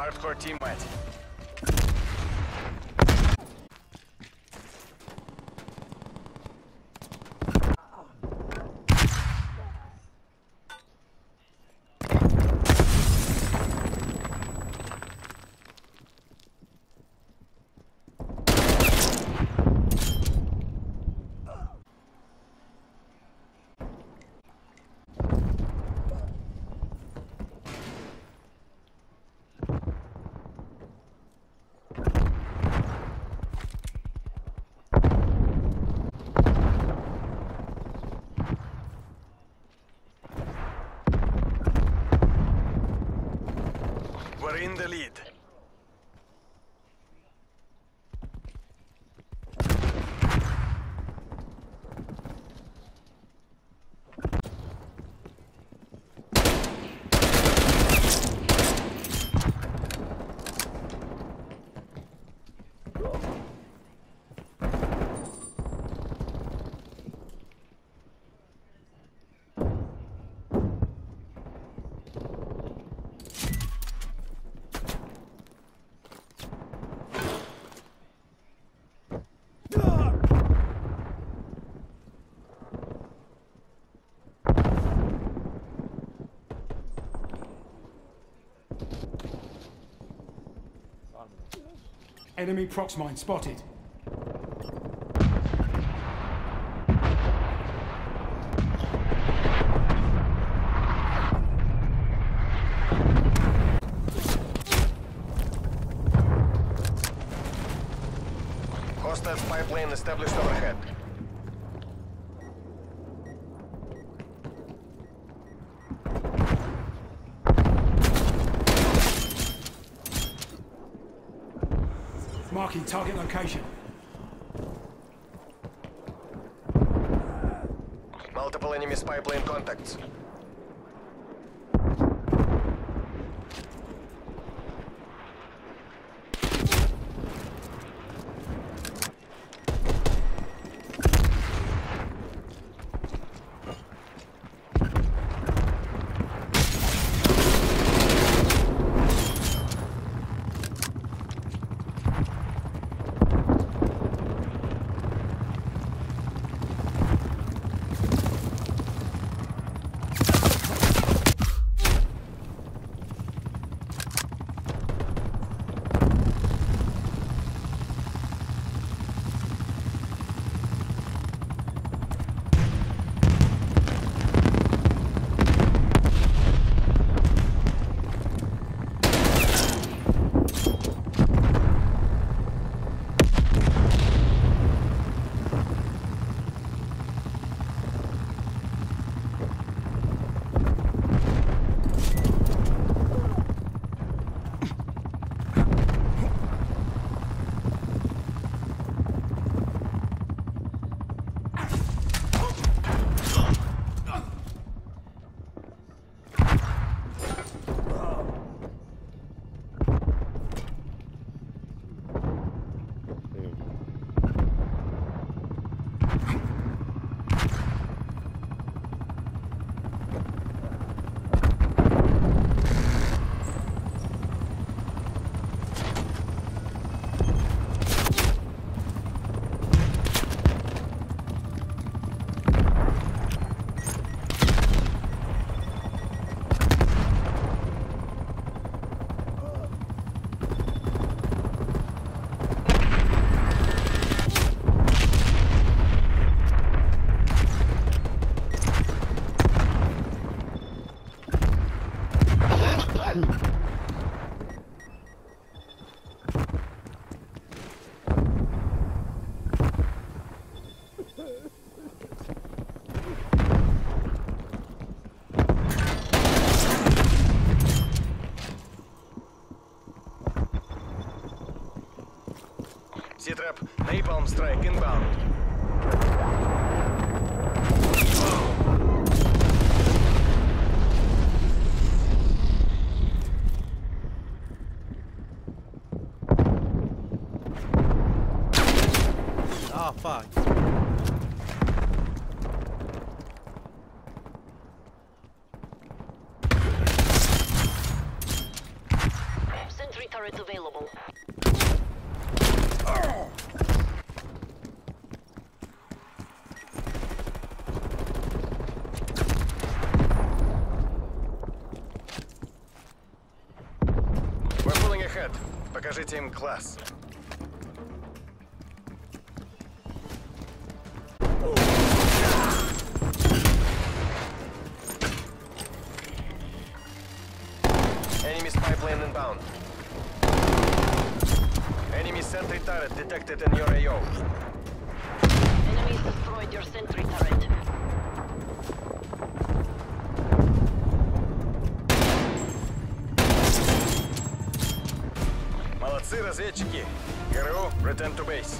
hardcore teammate. We're in the lead. Enemy proxmine spotted. Hostile spy plane established Marking target location. Multiple enemy spy plane contacts. Z-trap, napalm strike inbound. fog. Sentry turret available. We're pulling ahead. Покажите им класс. plane inbound. Enemy sentry turret detected in your AO. Enemies destroyed your sentry turret. Молодцы, разведчики. ГРУ, return to base.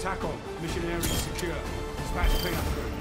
TACOM, mission area secure. Dispatch cleanup crew.